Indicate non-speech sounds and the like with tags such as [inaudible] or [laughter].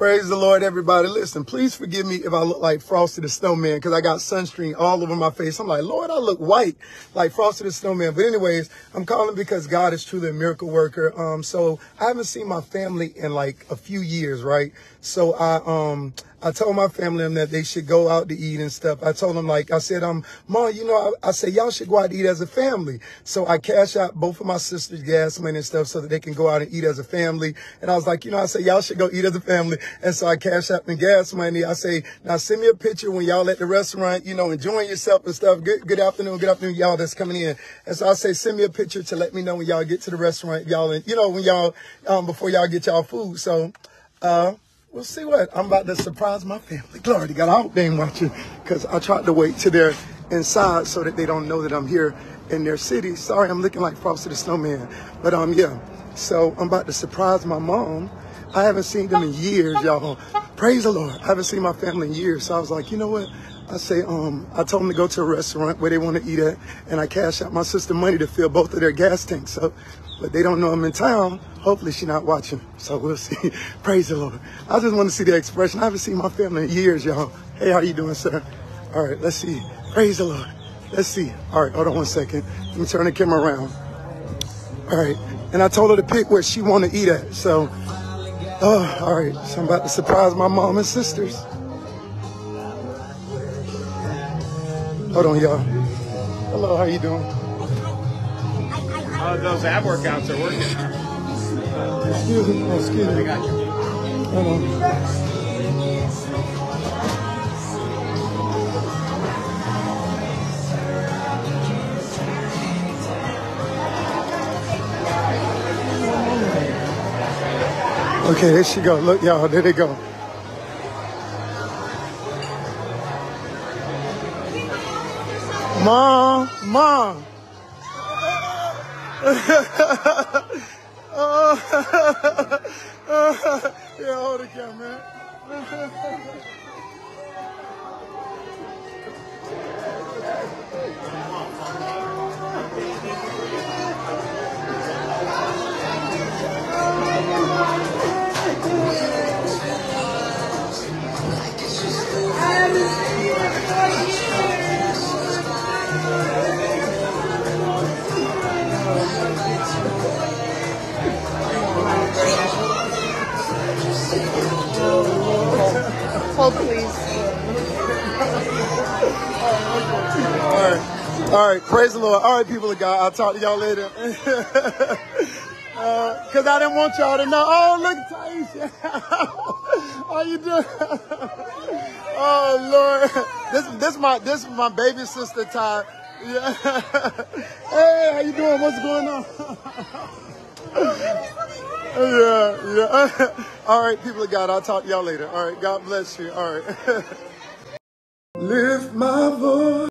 Praise the Lord, everybody. Listen, please forgive me if I look like Frosty the Snowman because I got sunscreen all over my face. I'm like, Lord, I look white like Frosty the Snowman. But anyways, I'm calling because God is truly a miracle worker. Um, so I haven't seen my family in like a few years, right? So I um I told my family that they should go out to eat and stuff. I told them like I said, um, Mom, you know, I, I said y'all should go out to eat as a family. So I cash out both of my sisters gas money and stuff so that they can go out and eat as a family. And I was like, you know, I said y'all should go eat as a family. And so I cash out the gas money. I say, now send me a picture when y'all at the restaurant, you know, enjoying yourself and stuff. Good good afternoon, good afternoon, y'all that's coming in. And so I say, send me a picture to let me know when y'all get to the restaurant, y'all, and you know, when y'all um before y'all get y'all food. So uh We'll see what. I'm about to surprise my family. [laughs] Glory to God. I hope they ain't watching because I tried to wait till they're inside so that they don't know that I'm here in their city. Sorry, I'm looking like Frosty the Snowman. But um, yeah. So I'm about to surprise my mom. I haven't seen them in years, y'all. Praise the Lord. I haven't seen my family in years. So I was like, you know what? I say, um, I told them to go to a restaurant where they want to eat at, and I cash out my sister money to fill both of their gas tanks. up. but they don't know I'm in town. Hopefully, she's not watching. So we'll see. [laughs] Praise the Lord. I just want to see the expression. I haven't seen my family in years, y'all. Hey, how you doing, sir? All right, let's see. Praise the Lord. Let's see. All right, hold on one second. Let me turn the camera around. All right, and I told her to pick where she want to eat at. So, oh, all right. So I'm about to surprise my mom and sisters. Hold on, y'all. Hello, how you doing? Uh, those ab workouts are working. Excuse me. Oh, excuse me. I got you. Hold on. Okay, there she go. Look, y'all, there they go. Mom, mom. oh, yeah, hold it, camera, All right. All right. Praise the Lord. All right, people of God. I'll talk to y'all later. [laughs] Uh, because I didn't want y'all to know. Oh, look, Taisha. [laughs] How you doing? [laughs] oh, Lord. This, this, my, this is my baby sister, Ty. Yeah. hey, how you doing? What's going on? yeah, yeah. All right, people of God. I'll talk to y'all later. All right. God bless you. All right. Lift my voice.